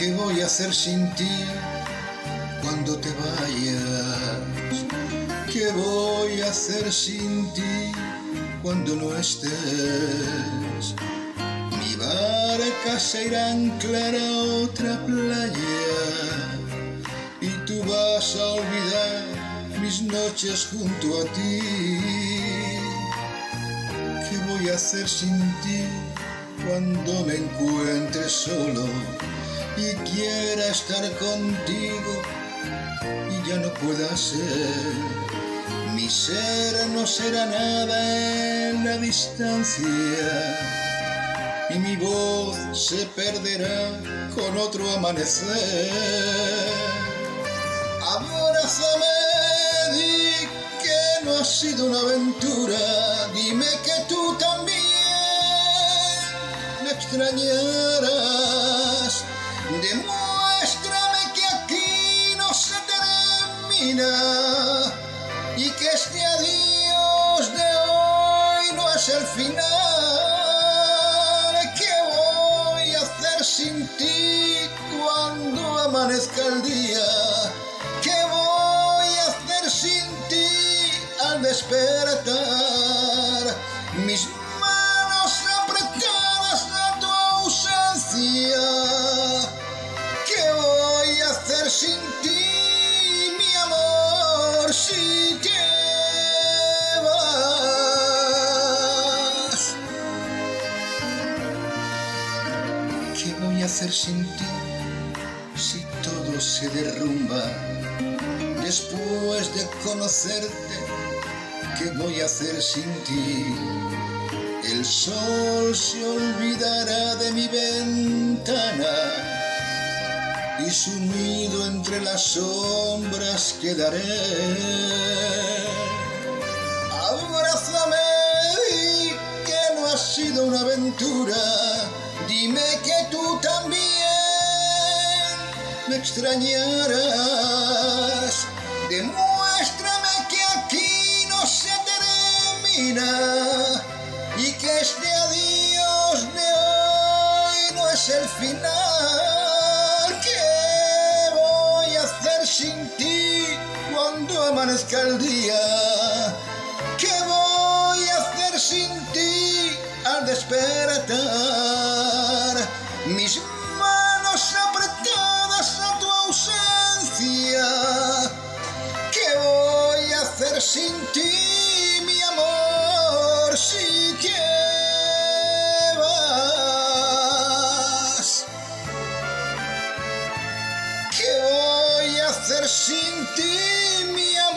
¿Qué voy a hacer sin ti cuando te vayas? ¿Qué voy a hacer sin ti cuando no estés? Mi barca se irá a anclar a otra playa y tú vas a olvidar mis noches junto a ti. ¿Qué voy a hacer sin ti cuando me encuentre solo y quiera estar contigo y ya no pueda ser? Mi ser no será nada en la distancia y mi voz se perderá con otro amanecer. Abrázame, di que no ha sido una aventura, dime que tú también me extrañarás. Que este adiós de hoy no es el final. ¿Qué voy a hacer sin ti cuando amanezca el día? ¿Qué voy a hacer sin ti al despertar? Mis voy a hacer sin ti si todo se derrumba? Después de conocerte, ¿qué voy a hacer sin ti? El sol se olvidará de mi ventana y sumido entre las sombras quedaré. Abrázame y que no ha sido una aventura. Dime que tú también me extrañarás. Demuéstrame que aquí no se termina y que este adiós de hoy no es el final. ¿Qué voy a hacer sin ti cuando amanezca el día? ¿Qué voy a hacer sin ti al despertar? sin ti, mi amor, si te vas. ¿Qué voy a hacer sin ti, mi amor?